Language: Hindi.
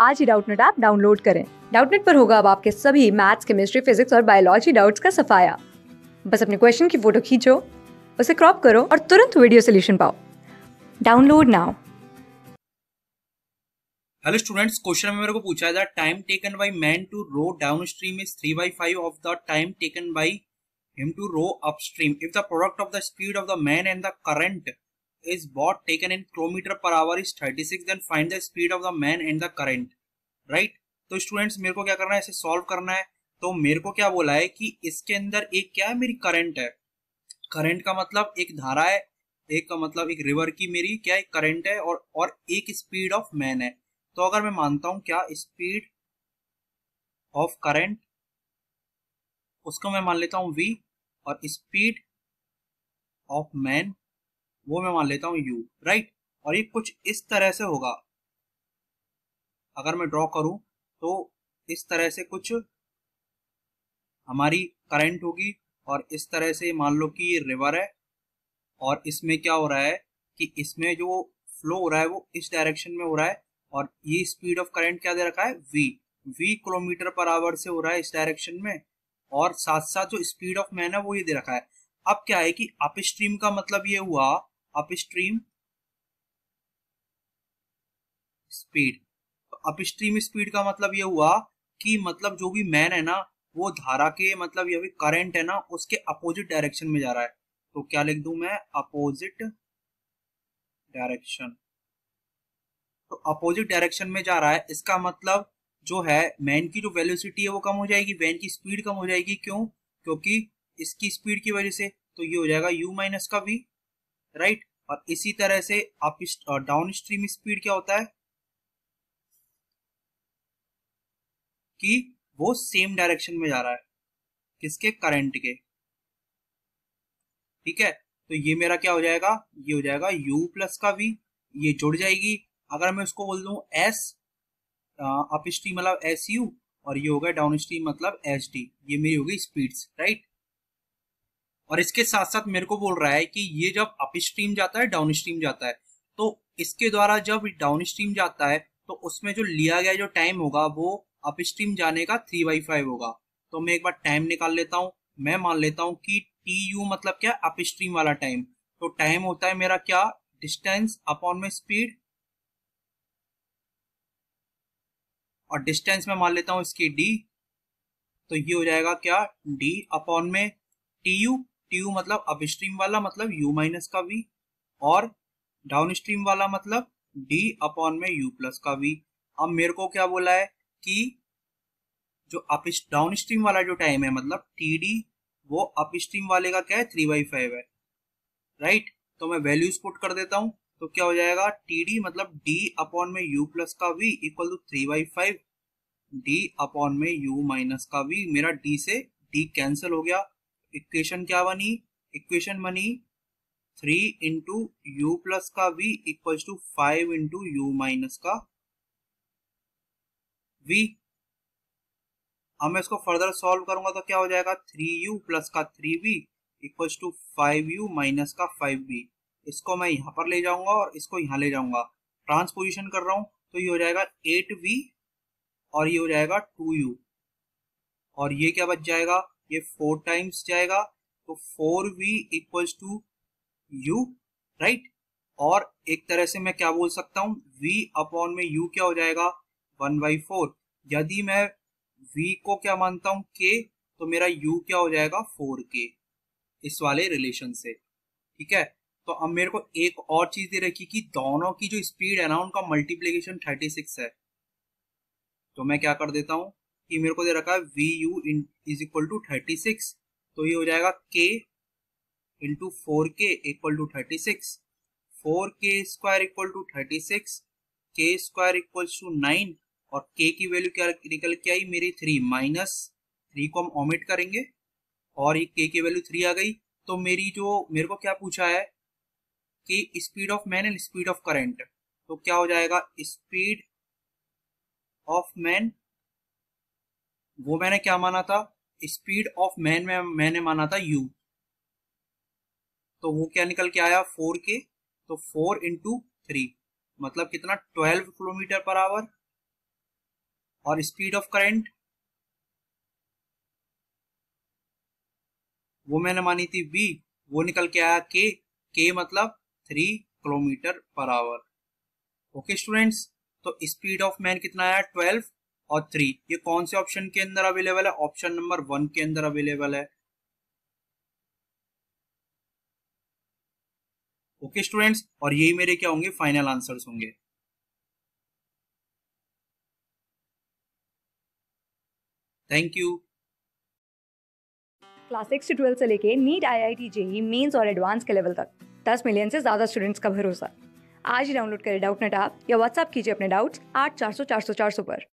आज ही डाउटनेट ऐप डाउनलोड करें। डाउटनेट पर होगा अब आपके सभी मैथ्स, केमिस्ट्री, फिजिक्स और बायोलॉजी डाउट्स का सफाया। बस अपने क्वेश्चन की फ़ोटो खींचो, उसे क्रॉप करो और तुरंत वीडियो सोल्यूशन पाओ। Download now. Hello students, question में मेरे को पूछा था time taken by man to row downstream is three by five of the time taken by him to row upstream if the product of the speed of the man and the current is bought taken in kilometer per hour is 36 then find the speed of the man and the current. Right? तो स्टूडेंट्स मेरे को क्या करना है? इसे सॉल्व करना है। तो मेरे को क्या बोला है कि इसके अंदर एक क्या है? मेरी करंट है। करंट का मतलब एक धारा है। एक का मतलब एक रिवर की मेरी क्या एक करंट है और और एक स्पीड ऑफ़ मैन है। तो अगर मैं मानता हूँ क्या? स्पीड ऑफ़ करंट उसको मैं मान लेता हूँ वी और स्पीड ऑफ़ मैन वो मैं मान लेता हूँ यू राइट और ये कुछ इस तरह से होगा। अगर मैं ड्रॉ करूँ तो इस तरह से कुछ हमारी करंट होगी और इस तरह से मान लो कि ये रिवर है और इसमें क्या हो रहा है कि इसमें जो फ्लो हो रहा है वो इस डायरेक्शन में हो रहा है और ये स्पीड ऑफ़ करंट क्या दे रखा है? V V kilometre per hour से हो रहा है इस डायरेक्शन में और साथ साथ जो स्पीड ऑफ़ मैन है वो ये दे रखा है। अब क्या है कि अप स्ट्रीम का मतलब ये हुआ अपस्ट्रीम स्पीड अपस्ट्रीम स्पीड का मतलब ये हुआ कि मतलब जो भी मैन है ना, वो धारा के मतलब ये भी करंट है ना, उसके अपोजिट डायरेक्शन में जा रहा है। तो क्या लिख दू मैं? अपोजिट डायरेक्शन तो अपोजिट डायरेक्शन में जा रहा है। इसका मतलब जो है मैन की जो वेलोसिटी है वो कम हो जाएगी वैन की स्पीड कम हो जाएगी। क्यों? क्योंकि इसकी स्पीड की वजह से। तो ये हो जाएगा u माइनस का v राइट? और इसी तरह से अप डाउन स्ट्रीम स्पीड क्या होता है? कि वो सेम डायरेक्शन में जा रहा है। किसके? करंट के। ठीक है? तो ये मेरा क्या हो जाएगा? ये हो जाएगा u प्लस का v ये जुड़ जाएगी। अगर मैं उसको बोल दू s अप स्ट्रीम मतलब एस यू और ये होगा डाउन स्ट्रीम मतलब एस डी ये मेरी होगी स्पीड्स राइट और इसके साथ साथ मेरे को बोल रहा है कि ये जब अप स्ट्रीम जाता है डाउन स्ट्रीम जाता है तो इसके द्वारा जब डाउन स्ट्रीम जाता है तो उसमें जो लिया गया जो टाइम होगा, वो अप स्ट्रीम जाने का थ्री बाई फाइव होगा। तो मैं एक बार टाइम निकाल लेता हूँ। मैं मान लेता हूँ कि टी यू मतलब क्या? अप स्ट्रीम वाला टाइम तो टाइम होता है मेरा क्या? डिस्टेंस अपॉन में स्पीड और डिस्टेंस में मान लेता हूँ इसकी डी तो ये हो जाएगा क्या? डी अपॉन में टी यू टी यू मतलब अप स्ट्रीम वाला मतलब यू माइनस का वी और डाउन स्ट्रीम वाला मतलब डी अपॉन में यू प्लस का वी अब मेरे को क्या बोला है कि जो अप डाउन स्ट्रीम वाला जो टाइम है मतलब टी डी वो अप स्ट्रीम वाले का क्या है? थ्री बाई फाइव है। राइट तो मैं वैल्यूज़ पुट कर देता हूँ तो क्या हो जाएगा? टी डी मतलब डी अपॉन में यू प्लस का V equal to three by five D upon में यू माइनस का वी मेरा डी से डी कैंसिल हो गया। इक्वेशन क्या बनी? इक्वेशन बनी थ्री इंटू यू प्लस का V equal to five into U minus का वी अब मैं इसको फर्दर सॉल्व करूँगा तो क्या हो जाएगा? थ्री यू प्लस का three V equal to five U minus का फाइव वी इसको मैं यहाँ पर ले जाऊँगा और इसको यहाँ ले जाऊँगा। ट्रांसपोजिशन कर रहा हूँ तो ये हो जाएगा एट वी और ये हो जाएगा टू यू और ये क्या बच जाएगा? ये फोर टाइम्स जाएगा तो four V equals to U right और एक तरह से मैं क्या बोल सकता हूँ? V अपॉन में u क्या हो जाएगा? वन बाई फोर यदि मैं v को क्या मानता हूँ? K तो मेरा u क्या हो जाएगा? फोर के इस वाले रिलेशन से. ठीक है? तो अब मेरे को एक और चीज़ दे रखी कि दोनों की जो स्पीड है ना, उनका मल्टीप्लीकेशन थर्टी सिक्स है. तो मैं क्या कर देता हूँ? कि मेरे को दे रखा है V U is equal to thirty six तो ये हो जाएगा K into four K equal to thirty six four K square equal to thirty six K square equal to nine और के की वैल्यू क्या निकल के आई? मेरी थ्री माइनस थ्री को हम ओमिट करेंगे। और ये के की वैल्यू थ्री आ गई। तो मेरी जो, मेरे को क्या पूछा है? कि speed of man and speed of current तो क्या हो जाएगा? स्पीड ऑफ़ मैन वो मैंने क्या माना था? स्पीड ऑफ़ मैन में मैंने माना था यू तो वो क्या निकल के आया? फोर के तो फोर इंटू थ्री मतलब कितना? ट्वेल्व किलोमीटर पर आवर और स्पीड ऑफ़ करंट वो मैंने मानी थी बी वो निकल के आया के के मतलब three kilometre per hour okay students तो स्पीड ऑफ़ मैन कितना आया? ट्वेल्व और थ्री ये कौन से ऑप्शन के अंदर अवेलेबल है? ऑप्शन नंबर वन के अंदर अवेलेबल है। ओके स्टूडेंट्स और यही मेरे क्या होंगे? फाइनल आंसर्स होंगे। थैंक यू क्लास सिक्स से ट्वेल्थ से लेके NEET I I T JEE Mains और एडवांस के लेवल तक। दस मिलियन से ज़्यादा स्टूडेंट्स का भरोसा। आज ही डाउनलोड करें डाउट नेट आप या व्हाट्सअप कीजिए अपने डाउट्स आठ चार सौ चार सौ चार सौ पर।